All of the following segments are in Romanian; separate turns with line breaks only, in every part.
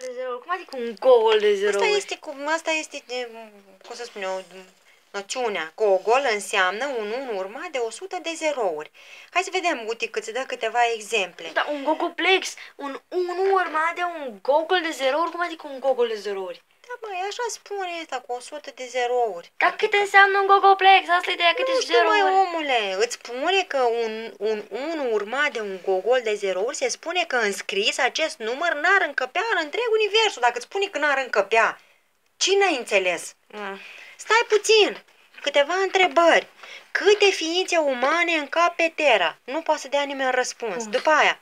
de zerouri? Cum adică un gogol de zerouri?
Asta este, cum, asta este, de, cum să spun eu, noțiunea. Gogol înseamnă un 1 urmat de 100 de zerouri. Hai să vedem, Uite, cât îți dă câteva exemple.
Da, un gogoplex, un 1 urmat de un gogol de zerouri? Cum adică un gogol de zerouri?
Da, măi, așa spune asta, cu 100 de zerouri.
Dar cât înseamnă un gogoplex? Asta e ideea, câte
Nu știu,
zerouri?
mai omule, îți spune că un, un 1 urmat de un gogol de zerouri se spune că în scris acest număr n-ar încăpea în întreg universul. Dacă îți spune că n-ar încăpea, cine ai înțeles?
Ah.
Stai puțin, câteva întrebări. Câte ființe umane încap pe Terra? Nu poate să dea nimeni răspuns. După aia,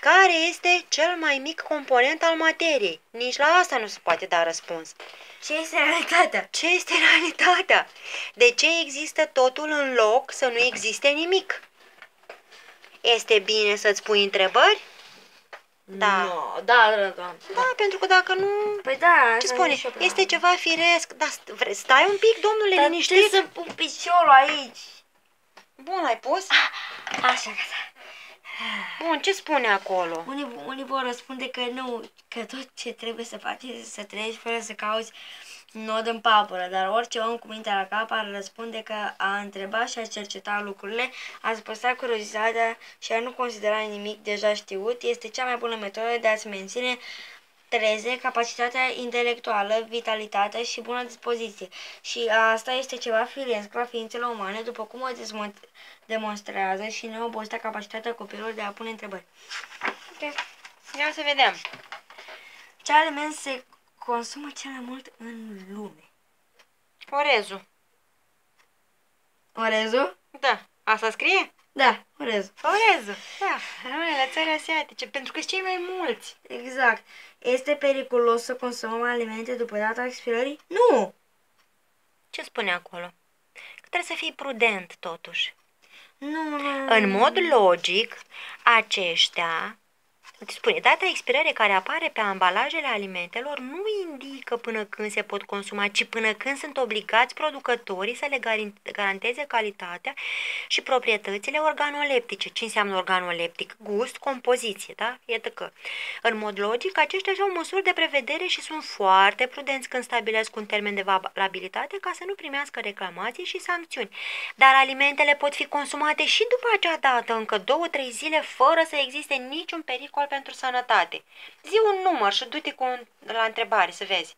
care este cel mai mic component al materiei? Nici la asta nu se poate da răspuns.
Ce este realitatea?
Ce este realitatea? De ce există totul în loc să nu existe nimic? Este bine să-ți pui întrebări? Da.
No, da, da, da.
Da, pentru că dacă nu...
Păi da,
Ce
asta
spune?
e și o
Este ceva firesc. Da, st- vre- stai un pic, domnule,
Dar
liniștit.
trebuie să pun piciorul aici.
Bun, ai pus?
Așa, gata.
Bun, ce spune acolo?
Unii, unii vor răspunde că nu, că tot ce trebuie să faci este să trăiești fără să cauți nod în papură, dar orice om cu mintea la cap ar răspunde că a întreba și a cerceta lucrurile, a păstra curiozitatea și a nu considera nimic deja știut este cea mai bună metodă de a-ți menține treze capacitatea intelectuală, vitalitatea și bună dispoziție. Și asta este ceva firesc la ființele umane, după cum o dezmont- demonstrează și neobosită capacitatea copilului de a pune întrebări.
Ok. Ia să vedem.
Ce aliment se consumă cel mai mult în lume?
Orezul.
Orezul?
Da. Asta scrie?
Da, orezul.
Orezul. Da. în unele țări asiatice. Pentru că sunt cei mai mulți.
Exact. Este periculos să consumăm alimente după data expirării? Nu!
Ce spune acolo? Că trebuie să fii prudent, totuși.
Nu, nu.
În mod logic, aceștia, spune, data expirării care apare pe ambalajele alimentelor nu indică până când se pot consuma, ci până când sunt obligați producătorii să le garin- garanteze calitatea și proprietățile organoleptice. Ce înseamnă organoleptic? Gust, compoziție, da? Iată că, în mod logic, aceștia au măsuri de prevedere și sunt foarte prudenți când stabilesc un termen de valabilitate ca să nu primească reclamații și sancțiuni. Dar alimentele pot fi consumate și după acea dată, încă două-trei zile, fără să existe niciun pericol pentru sănătate. Zi un număr și du-te cu un, la întrebare să vezi.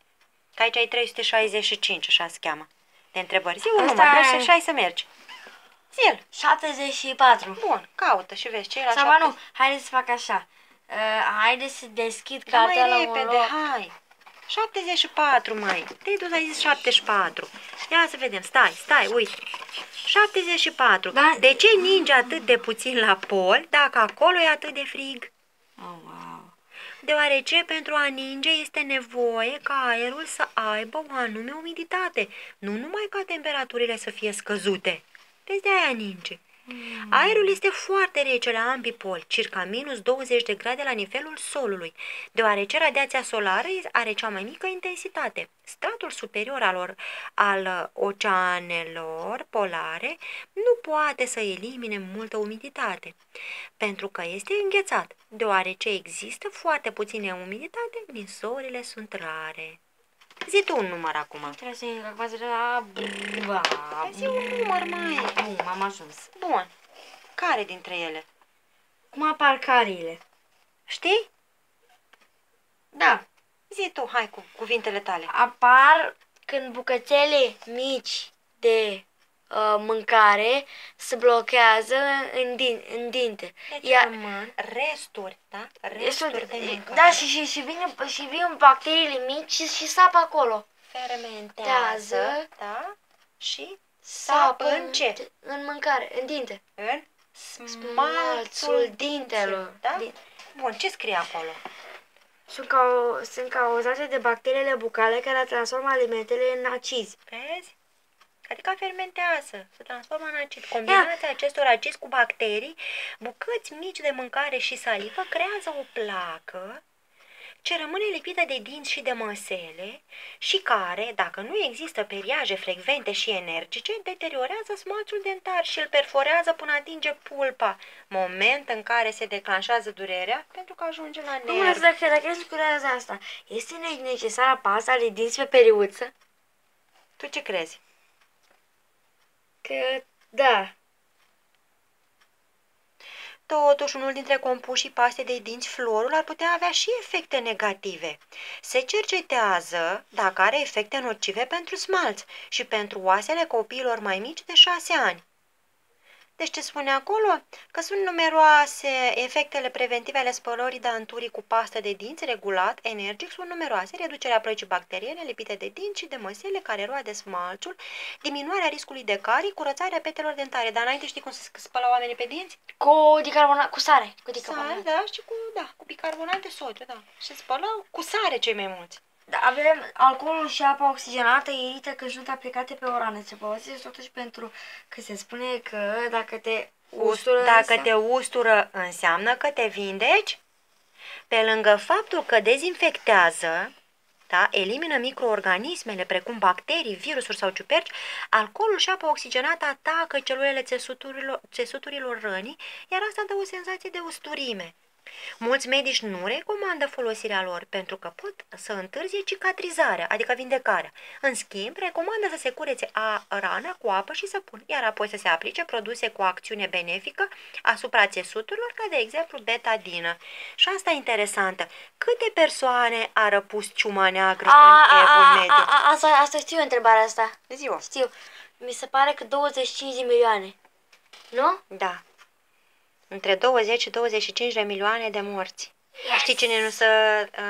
Că aici ai 365, așa se cheamă. De întrebări. Zi un
Asta
număr
e-
și, și hai să mergi. Zi-l.
74.
Bun, caută și vezi ce e la
Sau ba nu, haideți să fac așa. Uh, haideți să deschid
Da,
cartea la
mai
un
repede,
loc.
hai. 74, mai. Te-ai dus, ai zis 74. Ia să vedem, stai, stai, uite. 74.
Da.
De ce ninge atât de puțin la pol dacă acolo e atât de frig?
Oh, wow.
Deoarece pentru a ninge este nevoie ca aerul să aibă o anume umiditate, nu numai ca temperaturile să fie scăzute. Vezi, de aia ninge. Aerul este foarte rece la ambii poli, circa minus 20 de grade la nivelul solului, deoarece radiația solară are cea mai mică intensitate. Stratul superior al, or, al oceanelor polare nu poate să elimine multă umiditate, pentru că este înghețat, deoarece există foarte puține umiditate, ninsorile sunt rare. Zi tu un număr acum.
Trebuie să acum să la... Ba,
Zi un număr, mai.
Bun, am ajuns.
Bun. Care dintre ele?
Cum apar cariile?
Știi?
Da.
Zi tu, hai cu cuvintele tale.
Apar când bucățele mici de uh, mâncare se blochează în, din, în dinte.
Deci
Ia-
rămân resturi, da?
Este-
Resturi de mâncare.
Da, și, și, și, vin, și vin bacteriile mici și, și sapă acolo.
Fermentează,
Tează.
da? Și
Sapă
sapă în ce?
În mâncare, în dinte.
În
Smalțul dintelor.
Da?
Din-
Bun, ce scrie acolo?
Sunt, cau- sunt cauzate de bacteriile bucale care transformă alimentele în acizi.
Vezi? Adică fermentează, se transformă în acid. Combinația acestor acizi cu bacterii, bucăți mici de mâncare și salivă creează o placă ce rămâne lipită de dinți și de măsele și care, dacă nu există periaje frecvente și energice, deteriorează smalțul dentar și îl perforează până atinge pulpa, moment în care se declanșează durerea pentru că ajunge la
Nu,
nervi.
dacă, dacă îți curează asta, este necesară pasta de dinți pe periuță?
Tu ce crezi?
Că, da.
Totuși, unul dintre compușii paste de dinți, fluorul, ar putea avea și efecte negative. Se cercetează dacă are efecte nocive pentru smalț și pentru oasele copiilor mai mici de 6 ani. Deci ce spune acolo? Că sunt numeroase efectele preventive ale spălării danturii cu pastă de dinți regulat, energic, sunt numeroase. Reducerea plăcii bacteriene, lipite de dinți și de măsele care roade smalțul, diminuarea riscului de carii, curățarea petelor dentare. Dar înainte știi cum se spălau oamenii pe dinți?
Cu dicarbonat, cu sare. Cu
Sare,
dicarbonat.
da, și cu, da, cu bicarbonat de sodiu, da. Și spălau cu sare cei mai mulți.
Da, avem alcoolul și apa oxigenată irită când sunt aplicate pe o rană. Se folosesc totuși pentru că se spune că dacă te ustură...
Dacă
înseamnă-
te ustură, înseamnă că te vindeci? Pe lângă faptul că dezinfectează, da, elimină microorganismele precum bacterii, virusuri sau ciuperci, alcoolul și apa oxigenată atacă celulele țesuturilor, țesuturilor rănii, iar asta dă o senzație de usturime. Mulți medici nu recomandă folosirea lor pentru că pot să întârzie cicatrizarea, adică vindecarea. În schimb, recomandă să se curețe a rana cu apă și săpun, iar apoi să se aplice produse cu acțiune benefică asupra țesuturilor, ca de exemplu betadină. Și asta e interesantă. Câte persoane a răpus ciuma neagră
A,
în
a,
evul
a,
mediu?
a, a, asta, asta știu întrebarea asta.
Ziua.
Știu. Mi se pare că 25 de milioane. Nu?
Da. Între 20 și 25 de milioane de morți.
Yes.
Știi cine nu se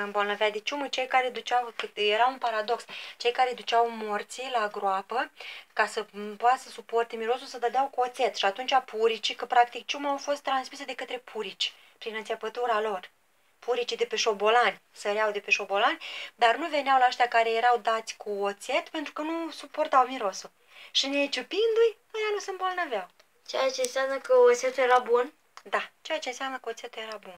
îmbolnăvea de ciumă? Cei care duceau, cât- era un paradox, cei care duceau morții la groapă ca să m, poată să suporte mirosul, să dădeau cu oțet și atunci puricii, că practic ciuma au fost transmise de către purici prin înțepătura lor. Puricii de pe șobolani, săreau de pe șobolani, dar nu veneau la ăștia care erau dați cu oțet pentru că nu suportau mirosul. Și neciupindu-i, ăia nu se îmbolnăveau.
Ceea ce înseamnă că oțetul era bun.
Da, ceea ce înseamnă că oțetul era bun.